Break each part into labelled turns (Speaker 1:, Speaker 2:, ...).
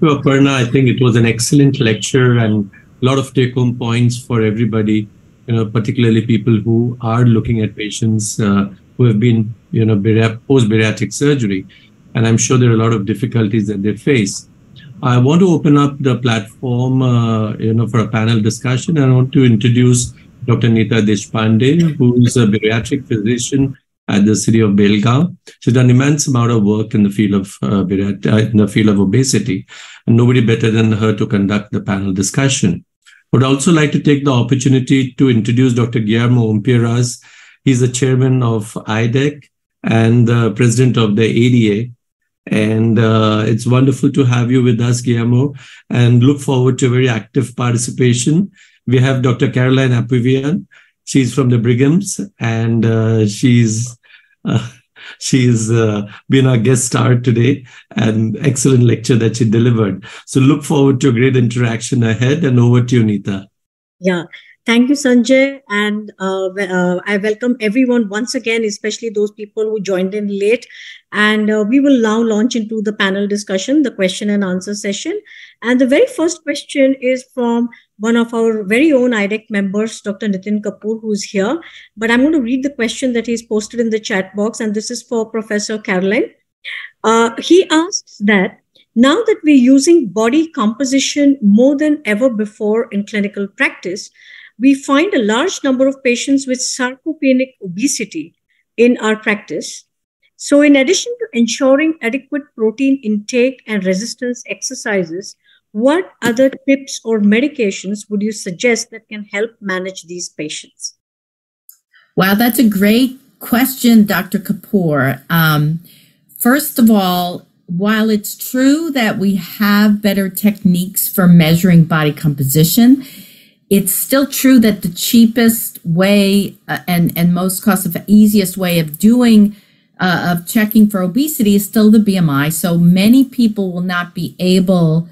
Speaker 1: you, Aparna. I think it was an excellent lecture and a lot of take-home points for everybody. You know, particularly people who are looking at patients uh, who have been, you know, post-bariatric surgery, and I'm sure there are a lot of difficulties that they face. I want to open up the platform, uh, you know, for a panel discussion. I want to introduce Dr. Nita Deshpande, who is a bariatric physician at the city of Belgaum. She's done immense amount of work in the field of uh, uh, in the field of obesity, and nobody better than her to conduct the panel discussion. Would also like to take the opportunity to introduce Dr. Guillermo Umpierrez. He's the chairman of IDEC and the president of the ADA. And uh, it's wonderful to have you with us, Guillermo, and look forward to very active participation. We have Dr. Caroline Apovian, She's from the Brighams, and uh, she's she's uh, been our guest star today. and excellent lecture that she delivered. So look forward to a great interaction ahead. And over to you, Nita.
Speaker 2: Yeah. Thank you, Sanjay. And uh, uh, I welcome everyone once again, especially those people who joined in late. And uh, we will now launch into the panel discussion, the question and answer session. And the very first question is from one of our very own IDEC members, Dr. Nitin Kapoor, who's here. But I'm going to read the question that he's posted in the chat box, and this is for Professor Caroline. Uh, he asks that now that we're using body composition more than ever before in clinical practice, we find a large number of patients with sarcopenic obesity in our practice. So, in addition to ensuring adequate protein intake and resistance exercises, what other tips or medications would you suggest that can help manage these patients?
Speaker 3: Wow, that's a great question, Dr. Kapoor. Um, first of all, while it's true that we have better techniques for measuring body composition, it's still true that the cheapest way uh, and, and most cost effective, easiest way of doing uh, of checking for obesity is still the BMI. So many people will not be able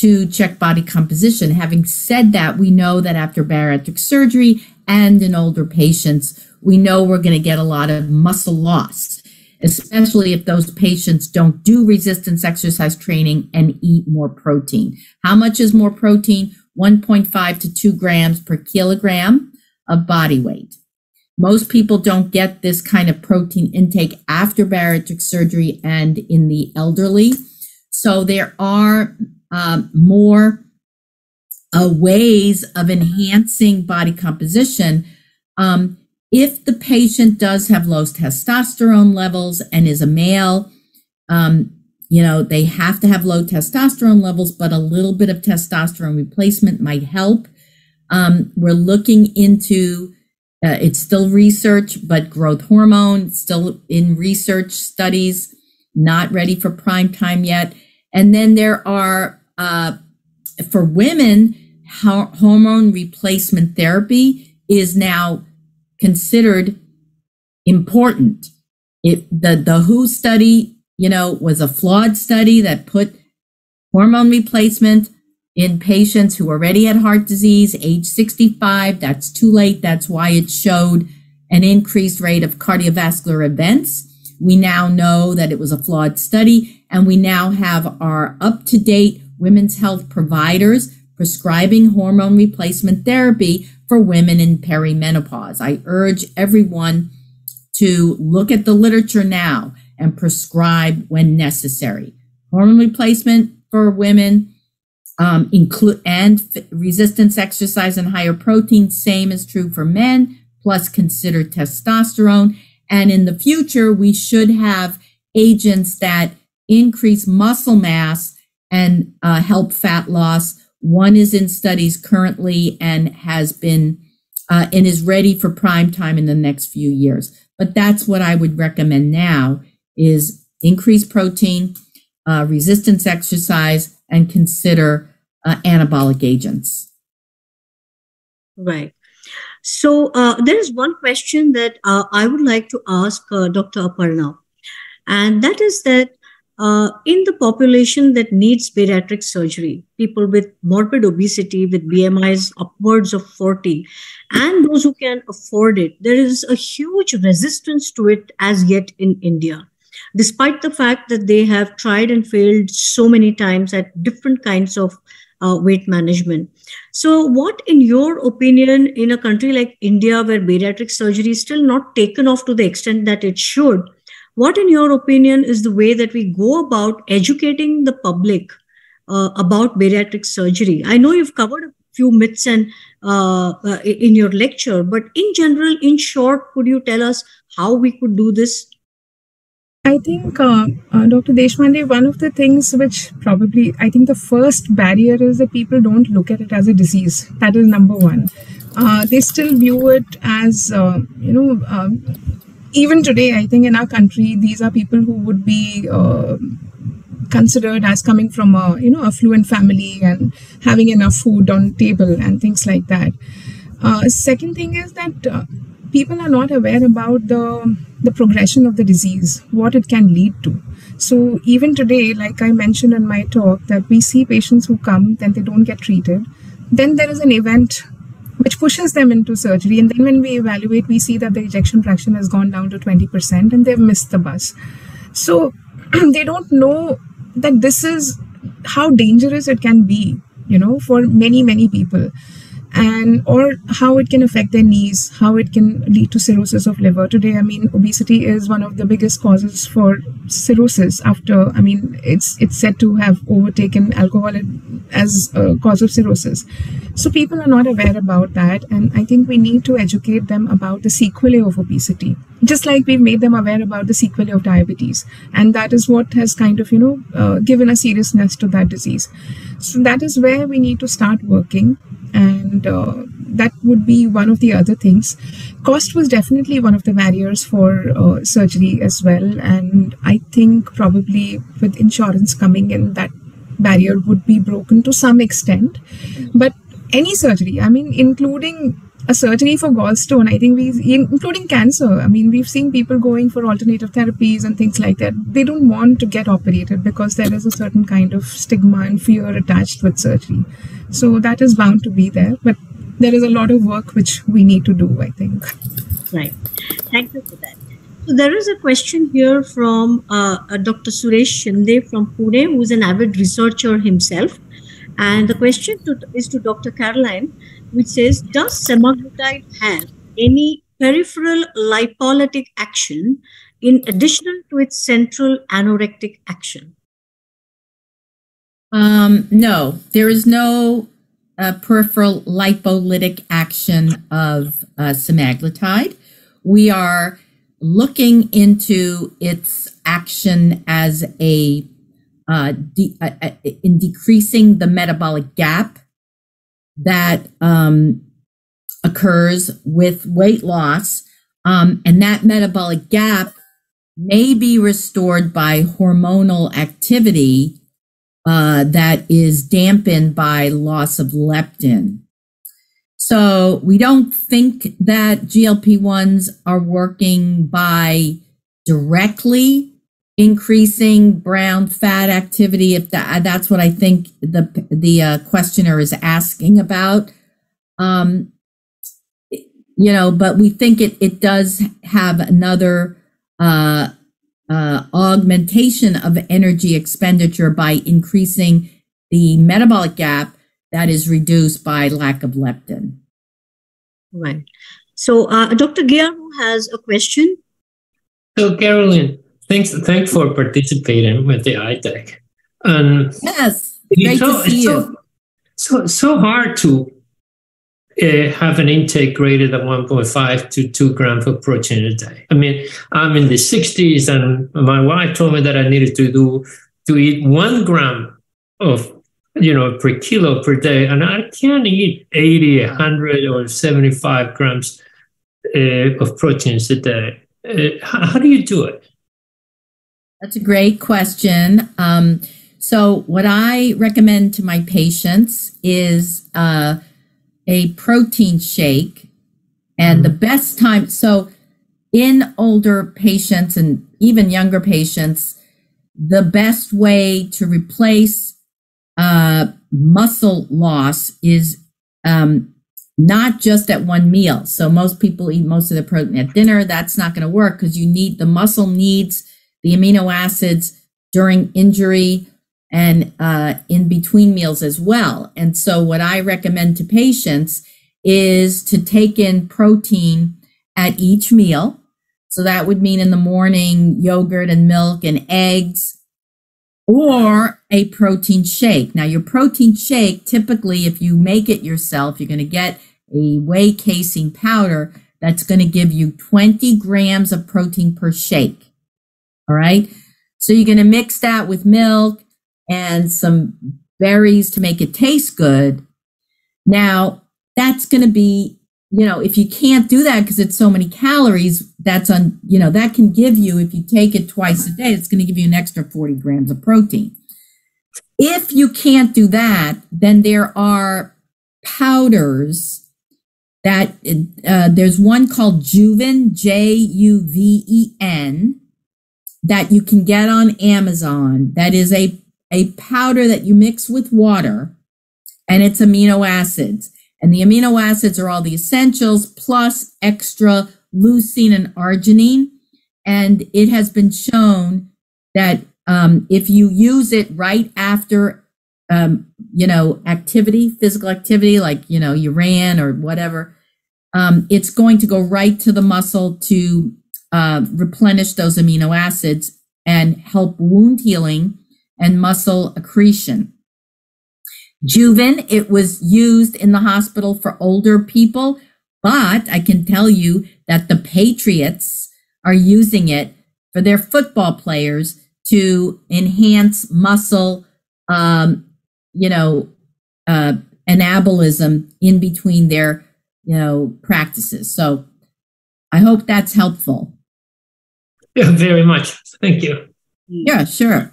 Speaker 3: to check body composition. Having said that, we know that after bariatric surgery and in older patients, we know we're going to get a lot of muscle loss, especially if those patients don't do resistance exercise training and eat more protein. How much is more protein? 1.5 to 2 grams per kilogram of body weight. Most people don't get this kind of protein intake after bariatric surgery and in the elderly. So there are um, more uh, ways of enhancing body composition. Um, if the patient does have low testosterone levels and is a male, um, you know, they have to have low testosterone levels, but a little bit of testosterone replacement might help. Um, we're looking into uh, it's still research, but growth hormone still in research studies, not ready for prime time yet. And then there are uh, for women, hormone replacement therapy is now considered important. It, the, the WHO study, you know, was a flawed study that put hormone replacement in patients who already had heart disease, age 65. That's too late. That's why it showed an increased rate of cardiovascular events. We now know that it was a flawed study, and we now have our up to date women's health providers prescribing hormone replacement therapy for women in perimenopause. I urge everyone to look at the literature now and prescribe when necessary. Hormone replacement for women um, include and resistance exercise and higher protein. Same is true for men. Plus, consider testosterone. And in the future, we should have agents that increase muscle mass and uh, help fat loss. One is in studies currently and has been uh, and is ready for prime time in the next few years. But that's what I would recommend now is increase protein, uh, resistance exercise, and consider uh, anabolic agents.
Speaker 2: Right. So uh, there is one question that uh, I would like to ask Dr. Aparna, and that is that uh, in the population that needs bariatric surgery, people with morbid obesity with BMIs upwards of 40, and those who can afford it, there is a huge resistance to it as yet in India. despite the fact that they have tried and failed so many times at different kinds of uh, weight management. So, what, in your opinion, in a country like India, where bariatric surgery is still not taken off to the extent that it should, what, in your opinion, is the way that we go about educating the public uh, about bariatric surgery? I know you've covered a few myths and uh, uh, in your lecture, but in general, in short, could you tell us how we could do this?
Speaker 4: I think, uh, uh, Dr. Deshpande, one of the things which probably, I think the first barrier is that people don't look at it as a disease. That is number one. Uh, they still view it as, uh, you know, um, even today, I think in our country, these are people who would be uh, considered as coming from a, you know, affluent family and having enough food on table and things like that. Uh, second thing is that people are not aware about the the progression of the disease, what it can lead to. So even today, like I mentioned in my talk, that we see patients who come, then they don't get treated. Then there is an event which pushes them into surgery. And then when we evaluate, we see that the ejection fraction has gone down to 20% and they've missed the bus. So they don't know that this is how dangerous it can be, you know, for many, many people and or how it can affect their knees how it can lead to cirrhosis of liver. Today i mean obesity is one of the biggest causes for cirrhosis after i mean it's it's said to have overtaken alcohol as a cause of cirrhosis. So people are not aware about that and i think we need to educate them about the sequelae of obesity. Just like we've made them aware about the sequelae of diabetes and that is what has kind of you know uh, given a seriousness to that disease. So that is where we need to start working and uh, that would be one of the other things. Cost was definitely one of the barriers for uh, surgery as well. And i think probably with insurance coming in that barrier would be broken to some extent. But any surgery i mean including a surgery for gallstone i think we including cancer. I mean we've seen people going for alternative therapies and things like that. They don't want to get operated because there is a certain kind of stigma and fear attached with surgery. So that is bound to be there but there is a lot of work which we need to do i think.
Speaker 2: Right. Thank you for that. So there is a question here from uh, uh, Dr. Suresh Shinde from Pune, who is an avid researcher himself. And the question to, is to Dr. Caroline which says, does semaglutide have any peripheral lipolytic action in addition to its central anorectic action?
Speaker 3: Um, no, there is no uh, peripheral lipolytic action of uh, semaglutide. We are looking into its action as a uh, de- uh, uh, in decreasing the metabolic gap that um, occurs with weight loss. Um, and that metabolic gap may be restored by hormonal activity uh, that is dampened by loss of leptin. So we don't think that GLP 1s are working by directly increasing brown fat activity if that that's what i think the the uh, questioner is asking about. Um you know but we think it it does have another uh uh augmentation of energy expenditure by increasing the metabolic gap that is reduced by lack of leptin.
Speaker 2: Right. So uh, dr Guillermo has a question.
Speaker 5: So carolyn Thanks, thanks for participating with the IDEC.
Speaker 3: And yes, great so, to see
Speaker 5: you. So, so hard to uh, have an intake greater than 1.5 to 2 grams of protein a day. I mean, I'm in the 60s, and my wife told me that I needed to do to eat one gram of you know per kilo per day, and I can't eat 80, 100, or 75 grams uh, of proteins a day. Uh, how, how do you do it?
Speaker 3: That's a great question. Um, so, what I recommend to my patients is uh, a protein shake. And the best time, so in older patients and even younger patients, the best way to replace uh, muscle loss is um, not just at one meal. So most people eat most of the protein at dinner. That's not going to work because you need the muscle needs the amino acids during injury and uh, in between meals as well. And so, what I recommend to patients is to take in protein at each meal. So, that would mean in the morning, yogurt and milk and eggs, or a protein shake. Now, your protein shake, typically, if you make it yourself, you're going to get a whey casein powder that's going to give you 20 grams of protein per shake. All right. So you're going to mix that with milk and some berries to make it taste good. Now, that's going to be, you know, if you can't do that because it's so many calories, that's on, you know, that can give you, if you take it twice a day, it's going to give you an extra 40 grams of protein. If you can't do that, then there are powders that uh, there's one called Juven, J U V E N, that you can get on Amazon. That is a, a powder that you mix with water and it's amino acids. And the amino acids are all the essentials plus extra leucine and arginine. And it has been shown that um, if you use it right after um, you know, activity, physical activity, like, you know, you ran or whatever, um, it's going to go right to the muscle to uh, replenish those amino acids and help wound healing and muscle accretion. Juven, it was used in the hospital for older people, but I can tell you that the Patriots are using it for their football players to enhance muscle um, you know, uh, anabolism in between their, you know, practices. So I hope that's helpful.
Speaker 5: Yeah, very much. Thank you.
Speaker 3: Yeah, sure.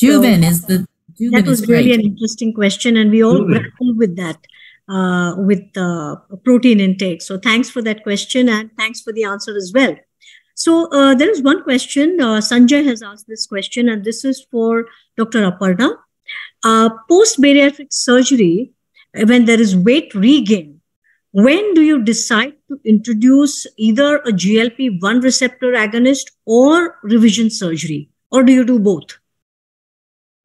Speaker 3: Juven so, is the. Juven
Speaker 2: that was really an interesting question, and we all grapple with that. Uh, with uh, protein intake. So thanks for that question and thanks for the answer as well. So uh, there is one question. Uh, Sanjay has asked this question, and this is for Dr. Aparna. Uh, Post bariatric surgery, when there is weight regain, when do you decide to introduce either a GLP 1 receptor agonist or revision surgery? Or do you do both?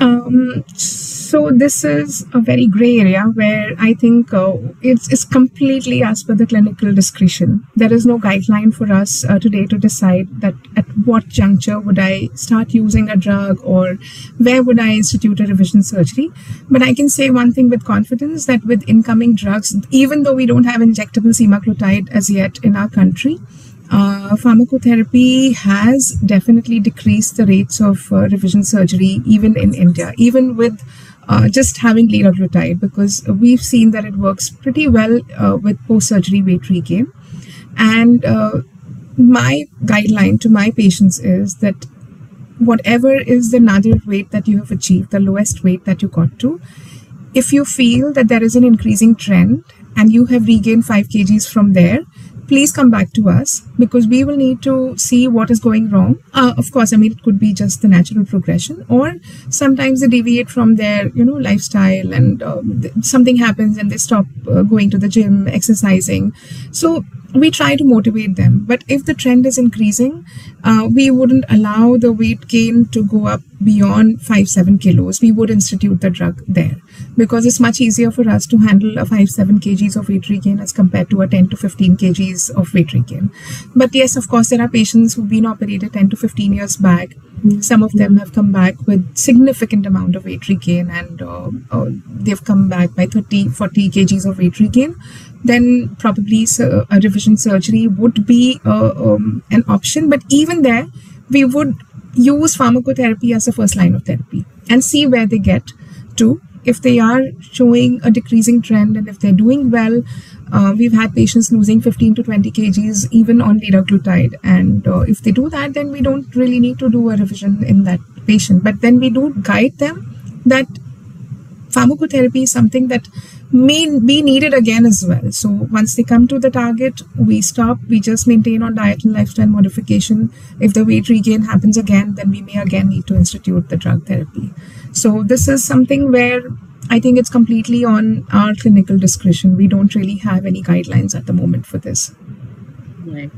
Speaker 4: Um, so this is a very gray area where I think uh, it's, it's completely as per the clinical discretion. There is no guideline for us uh, today to decide that at what juncture would I start using a drug or where would I institute a revision surgery. But I can say one thing with confidence that with incoming drugs, even though we don't have injectable semaglutide as yet in our country, uh, pharmacotherapy has definitely decreased the rates of uh, revision surgery even in India, even with uh, just having liraglutide, because we've seen that it works pretty well uh, with post-surgery weight regain. And uh, my guideline to my patients is that whatever is the nadir weight that you have achieved, the lowest weight that you got to, if you feel that there is an increasing trend and you have regained 5 kgs from there, please come back to us because we will need to see what is going wrong. Uh, of course, I mean, it could be just the natural progression, or sometimes they deviate from their, you know, lifestyle and uh, something happens and they stop uh, going to the gym, exercising. So we try to motivate them. But if the trend is increasing, uh, we wouldn't allow the weight gain to go up beyond 5 7 kilos. We would institute the drug there because it's much easier for us to handle a 5 7 kgs of weight regain as compared to a 10 to 15 kgs of weight regain. But yes, of course, there are patients who've been operated 10 to 15 years back. Some of them have come back with significant amount of weight regain and uh, uh, they've come back by 30, 40 kgs of weight regain then probably a revision surgery would be uh, um, an option. But even there, we would use pharmacotherapy as a first line of therapy and see where they get to. If they are showing a decreasing trend and if they're doing well, uh, we've had patients losing 15 to 20 kgs even on liraglutide. And uh, if they do that, then we don't really need to do a revision in that patient. But then we do guide them that pharmacotherapy is something that may be needed again as well. So once they come to the target, we stop, we just maintain on diet and lifestyle modification. If the weight regain happens again, then we may again need to institute the drug therapy. So this is something where I think it's completely on our clinical discretion. We don't really have any guidelines at the moment for this.
Speaker 2: Right.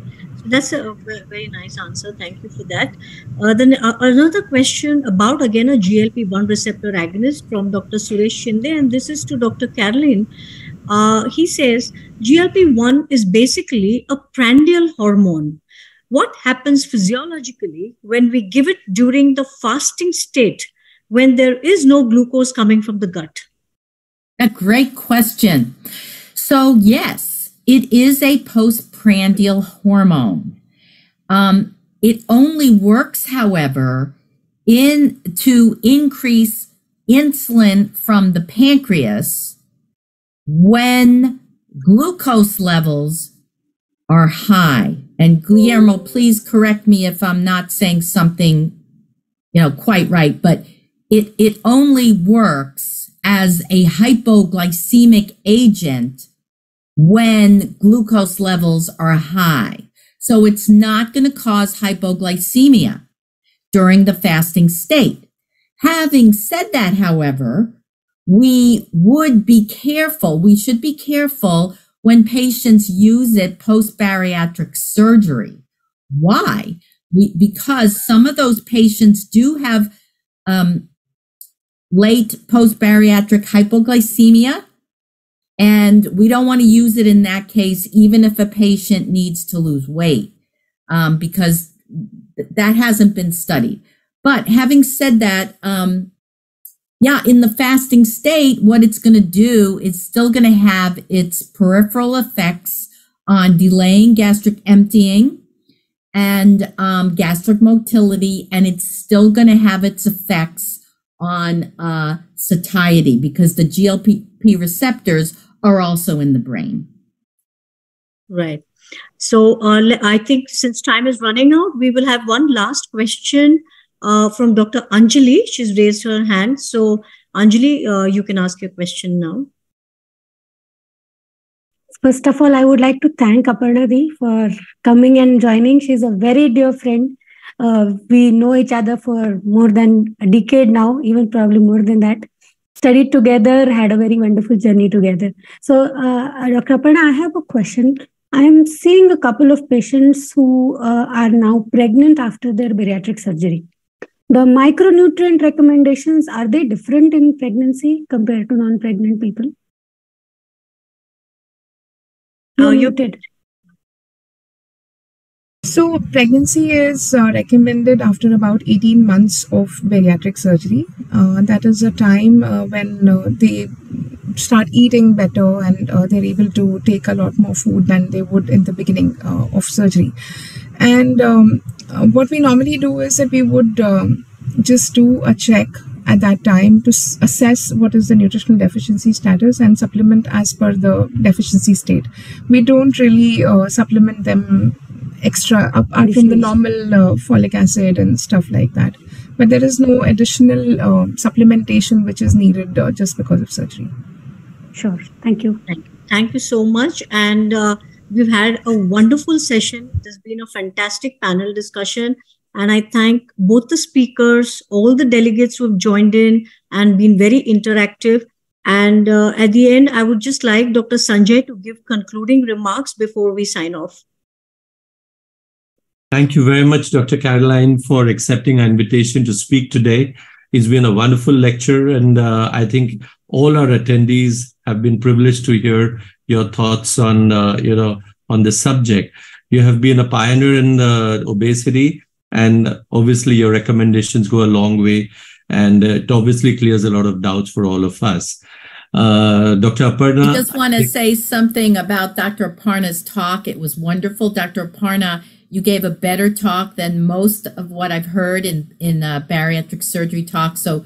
Speaker 2: That's a very nice answer. Thank you for that. Uh, then uh, another question about again a GLP-1 receptor agonist from Dr. Suresh Shinde, and this is to Dr. Caroline. Uh, he says GLP-1 is basically a prandial hormone. What happens physiologically when we give it during the fasting state when there is no glucose coming from the gut?
Speaker 3: A great question. So, yes, it is a postprandial hormone. Um, it only works, however, in to increase insulin from the pancreas when glucose levels are high. And Guillermo, please correct me if I'm not saying something, you know, quite right, but it, it only works as a hypoglycemic agent when glucose levels are high. So it's not going to cause hypoglycemia during the fasting state. Having said that, however, we would be careful. We should be careful when patients use it post bariatric surgery. Why? We, because some of those patients do have um, late post bariatric hypoglycemia. And we don't want to use it in that case, even if a patient needs to lose weight, um, because that hasn't been studied. But having said that, um, yeah, in the fasting state, what it's going to do is still going to have its peripheral effects on delaying gastric emptying and um, gastric motility, and it's still going to have its effects on uh, satiety because the GLP receptors are also in the brain.
Speaker 2: Right. So uh, I think since time is running out, we will have one last question uh, from Dr. Anjali. She's raised her hand. So Anjali, uh, you can ask your question now.
Speaker 6: First of all, I would like to thank Aparna for coming and joining. She's a very dear friend uh, we know each other for more than a decade now, even probably more than that. Studied together, had a very wonderful journey together. So, uh, Dr. Aparna, I have a question. I'm seeing a couple of patients who uh, are now pregnant after their bariatric surgery. The micronutrient recommendations are they different in pregnancy compared to non-pregnant people?
Speaker 2: No, you did.
Speaker 4: So, pregnancy is uh, recommended after about 18 months of bariatric surgery. Uh, that is a time uh, when uh, they start eating better and uh, they're able to take a lot more food than they would in the beginning uh, of surgery. And um, what we normally do is that we would um, just do a check at that time to assess what is the nutritional deficiency status and supplement as per the deficiency state. We don't really supplement them extra apart from the normal uh, folic acid and stuff like that. But there is no additional uh, supplementation which is needed uh, just because of surgery.
Speaker 6: Sure. Thank you.
Speaker 2: Thank you, thank you so much. And uh, we've had a wonderful session. It has been a fantastic panel discussion. And i thank both the speakers all the delegates who have joined in and been very interactive. And uh, at the end i would just like dr sanjay to give concluding remarks before we sign off
Speaker 1: Thank you very much, Dr. Caroline, for accepting our invitation to speak today. It's been a wonderful lecture, and uh, I think all our attendees have been privileged to hear your thoughts on, uh, you know, on the subject. You have been a pioneer in uh, obesity, and obviously your recommendations go a long way, and it obviously clears a lot of doubts for all of us. Uh, Dr. Aparna.
Speaker 3: I just want to say something about Dr. Aparna's talk. It was wonderful. Dr. Aparna you gave a better talk than most of what I've heard in in uh, bariatric surgery talk. So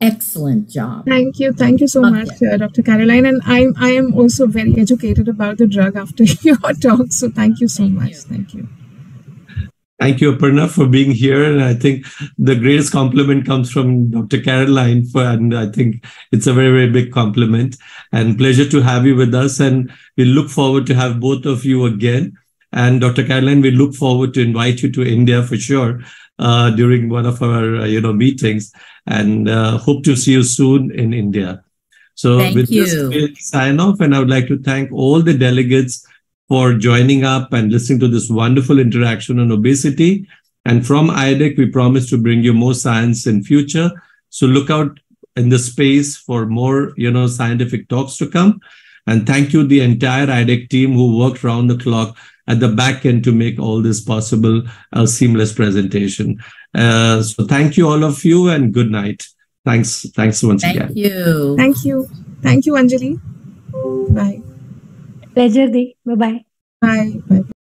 Speaker 3: excellent job.
Speaker 4: Thank you, thank you so much, uh, Dr. Caroline. And I'm, I am also very educated about the drug after your talk. So thank you so thank much. You. Thank you.
Speaker 1: Thank you, Aparna, for being here. And I think the greatest compliment comes from Dr. Caroline, for, and I think it's a very, very big compliment. And pleasure to have you with us. And we look forward to have both of you again and Dr. Caroline, we look forward to invite you to India for sure uh, during one of our uh, you know meetings, and uh, hope to see you soon in India. So
Speaker 3: thank
Speaker 1: with
Speaker 3: you.
Speaker 1: this, we'll sign off, and I would like to thank all the delegates for joining up and listening to this wonderful interaction on obesity. And from IDEC, we promise to bring you more science in future. So look out in the space for more, you know, scientific talks to come. And thank you the entire IDEC team who worked round the clock at the back end to make all this possible, a seamless presentation. Uh, so thank you all of you and good night. Thanks. Thanks once
Speaker 3: Thank
Speaker 1: again.
Speaker 3: Thank you.
Speaker 4: Thank you. Thank you, Anjali. Bye.
Speaker 6: Pleasure, Di. Bye-bye.
Speaker 4: Bye. Bye.